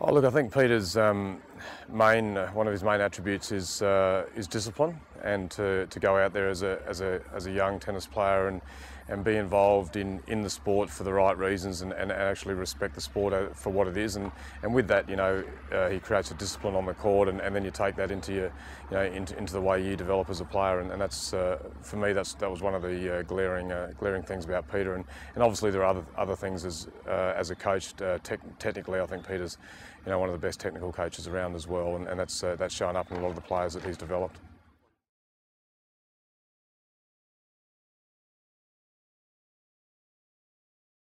Oh, look, I think Peter's um, main, uh, one of his main attributes is uh, is discipline, and to, to go out there as a, as a as a young tennis player and and be involved in, in the sport for the right reasons and, and actually respect the sport uh, for what it is. And, and with that, you know, uh, he creates a discipline on the court, and, and then you take that into your, you know, into, into the way you develop as a player. And, and that's uh, for me, that's that was one of the uh, glaring glaring things about Peter. And, and obviously there are other other things as as a coach. Te technically, I think Peter's you know, one of the best technical coaches around as well, and, and that's, uh, that's shown up in a lot of the players that he's developed.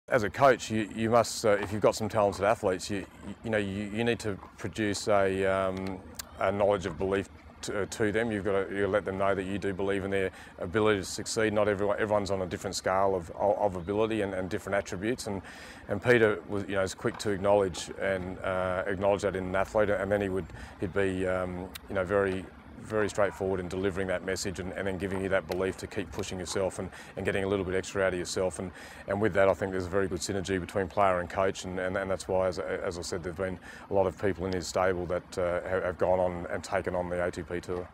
As a coach, you, you must, uh, if you've got some talented athletes, you, you know, you, you need to produce a, um, a knowledge of belief to, uh, to, them. You've got to you let them know that you do believe in their ability to succeed. Not everyone, everyone's on a different scale of, of ability and, and different attributes. And, and Peter was, you know, is quick to acknowledge and uh, acknowledge that in an athlete. And then he would, he'd be, um, you know, very very straightforward in delivering that message and, and, then giving you that belief to keep pushing yourself and, and getting a little bit extra out of yourself. And, and with that, I think there's a very good synergy between player and coach. And, and, and that's why, as, as I said, there's been a lot of people in his stable that uh, have, have gone on and taken on the ATP Tour.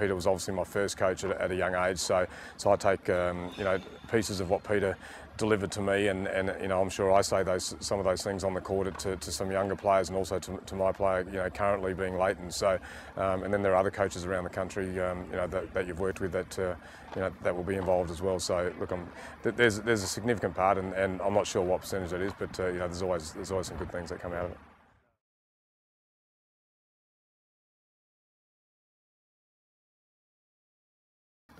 Peter was obviously my first coach at, at a young age, so so I take um, you know pieces of what Peter delivered to me, and, and you know I'm sure I say those some of those things on the court to, to some younger players, and also to, to my player, you know, currently being Lleyton. So, um, and then there are other coaches around the country, um, you know, that, that, you've worked with that uh, you know that will be involved as well. So look, I'm, there's there's a significant part, and, and I'm not sure what percentage it is, but uh, you know, there's always there's always some good things that come out of it.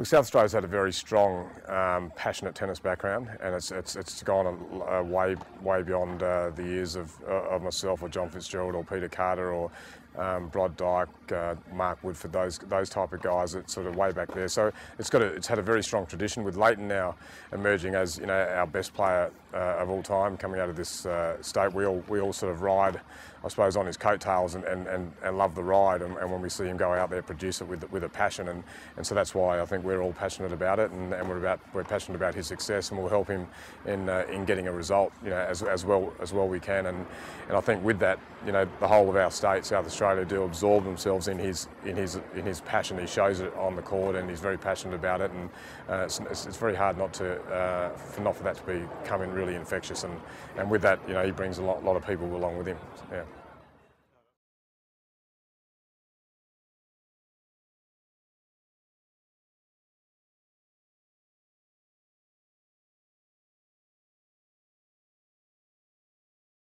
Look, South Australia's had a very strong, um, passionate tennis background, and it's it's, it's gone a, way way beyond uh, the years of, uh, of myself or John Fitzgerald or Peter Carter or um, Brod Dyke, uh, Mark Woodforde, those those type of guys. that sort of way back there. So it's got a, it's had a very strong tradition with Lleyton now emerging as you know our best player uh, of all time coming out of this uh, state. We all we all sort of ride, I suppose, on his coattails and, and, and, and love the ride. And, and when we see him go out there, produce it with with a passion, and, and so that's why I think we're all passionate about it, and, and we're about we're passionate about his success, and we'll help him in uh, in getting a result, you know, as, as well as well we can. And and I think with that, you know, the whole of our state, South Australia, do absorb themselves in his in his in his passion. He shows it on the court, and he's very passionate about it. And uh, it's, it's, it's, very hard not to uh, for not for that to become really infectious. And and with that, you know, he brings a lot, lot of people along with him. Yeah.